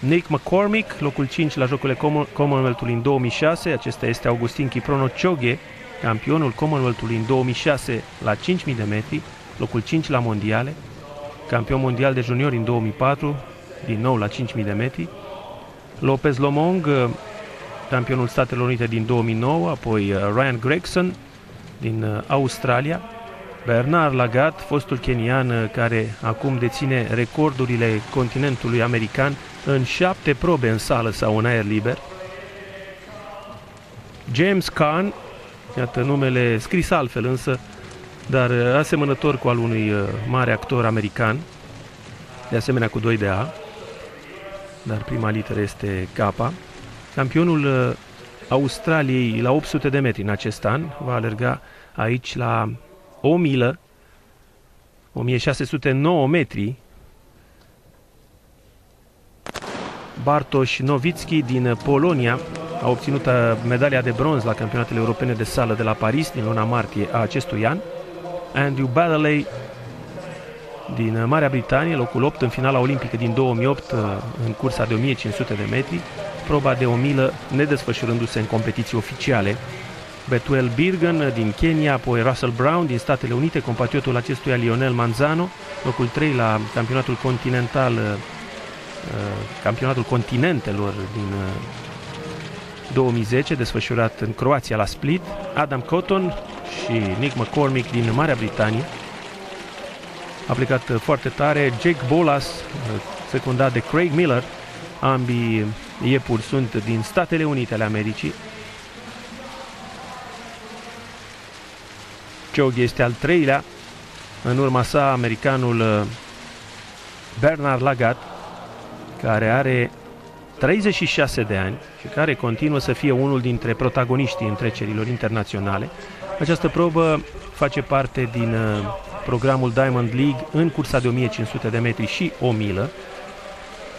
Nick McCormick, locul 5 la Jocurile Commonwealth-ului în 2006. Acesta este Augustin Kiprono Cioghe, campionul Commonwealth-ului în 2006 la 5000 de metri, locul 5 la mondiale, campion mondial de juniori în 2004, din nou la 5000 de metri. Lopez Lomong, campionul Statelor Unite din 2009, apoi uh, Ryan Gregson din uh, Australia, Bernard Lagat, fostul kenian uh, care acum deține recordurile continentului american în șapte probe în sală sau în aer liber. James Caan, iată numele scris altfel însă, dar asemănător cu al unui mare actor american, de asemenea cu 2 de A, dar prima literă este K. Campionul uh, Australiei la 800 de metri în acest an va alerga aici la o milă, 1609 metri. Bartosz Novitski din Polonia a obținut uh, medalia de bronz la campionatele europene de sală de la Paris din luna martie a acestui an. Andrew Baddeley din Marea Britanie, locul 8 în finala olimpică din 2008 uh, în cursa de 1500 de metri proba de o milă nedesfășurându-se în competiții oficiale. Betuel Birgen din Kenya, apoi Russell Brown din Statele Unite, compatriotul acestuia Lionel Manzano, locul 3 la campionatul continental, uh, campionatul continentelor din 2010, uh, desfășurat în Croația la Split, Adam Cotton și Nick McCormick din Marea Britanie. A plecat uh, foarte tare Jake Bolas, secundat de Craig Miller, ambii iepuri sunt din Statele Unite ale Americii. Chog este al treilea. În urma sa, americanul uh, Bernard Lagat, care are 36 de ani și care continuă să fie unul dintre protagoniștii întrecerilor internaționale. Această probă face parte din uh, programul Diamond League în cursa de 1500 de metri și o milă.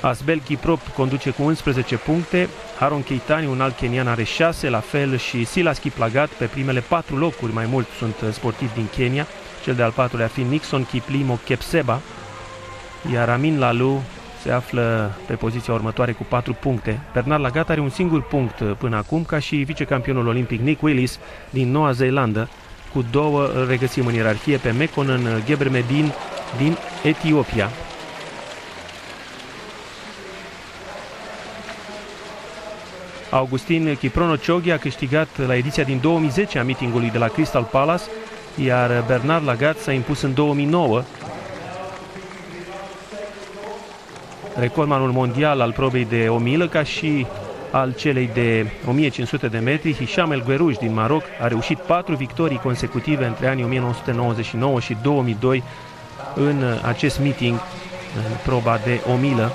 Asbel Kiprop conduce cu 11 puncte, Haron Keitani, un alt kenian, are 6, la fel și Silas Kiplagat pe primele 4 locuri, mai mult sunt sportivi din Kenya, cel de-al patrulea fiind Nixon Kiplimo Kepseba, iar Amin Lalu se află pe poziția următoare cu 4 puncte. Bernard Lagat are un singur punct până acum, ca și vicecampionul olimpic Nick Willis din Noua Zeelandă, cu două regăsim în ierarhie pe Mekonnen Gebremedin din Etiopia. Augustin Chiprono Cioghi a câștigat la ediția din 2010 a meetingului de la Crystal Palace, iar Bernard Lagat s-a impus în 2009. Recordmanul mondial al probei de 1000 ca și al celei de 1500 de metri, Hisham El Gueruj din Maroc a reușit patru victorii consecutive între anii 1999 și 2002 în acest meeting, în proba de 1000.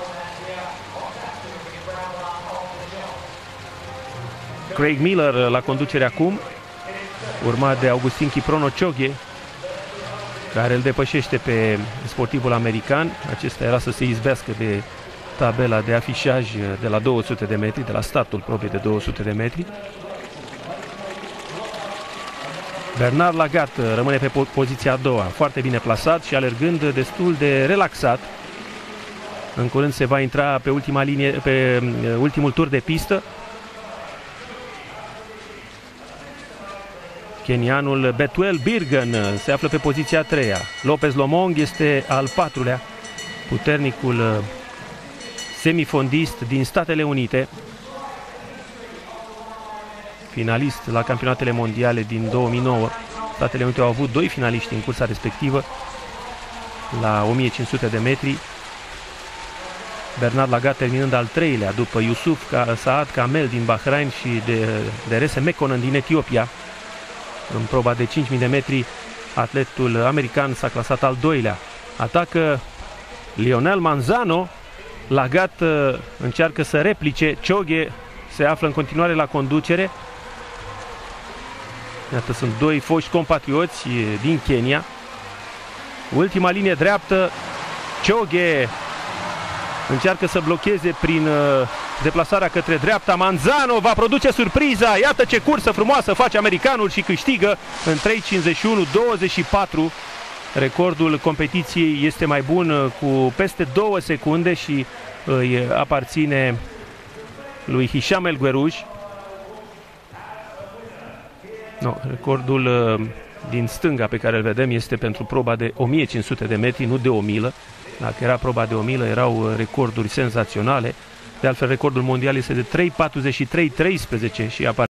Craig Miller uh, la conducere acum, urmat de Augustin Kiprono Cioghe, care îl depășește pe sportivul american. Acesta era să se izbească de tabela de afișaj uh, de la 200 de metri, de la startul propriu de 200 de metri. Bernard Lagat uh, rămâne pe poziția a doua, foarte bine plasat și alergând destul de relaxat. În curând se va intra pe ultima linie, pe ultimul tur de pistă. Kenianul Betuel Birgen se află pe poziția a treia. Lopez Lomong este al patrulea. Puternicul uh, semifondist din Statele Unite. Finalist la campionatele mondiale din 2009. Statele Unite au avut doi finaliști în cursa respectivă la 1500 de metri. Bernard Lagat terminând al treilea după Yusuf Saad Kamel din Bahrain și de, de Rese Mekonnen din Etiopia. În proba de 5.000 de metri, atletul american s-a clasat al doilea. Atacă Lionel Manzano. Lagat uh, încearcă să replice. Cioghe se află în continuare la conducere. Iată, sunt doi foști compatrioți din Kenya. Ultima linie dreaptă. Cioghe încearcă să blocheze prin uh, deplasarea către dreapta. Manzano va produce surpriza. Iată ce cursă frumoasă face americanul și câștigă în 3.51-24. Recordul competiției este mai bun uh, cu peste 2 secunde și îi aparține lui Hisham El Gueruj. No, recordul uh, din stânga pe care îl vedem este pentru proba de 1500 de metri, nu de 1000. Dacă era proba de 1000, erau uh, recorduri senzaționale. De altfel, recordul mondial este de 3.43.13 și apar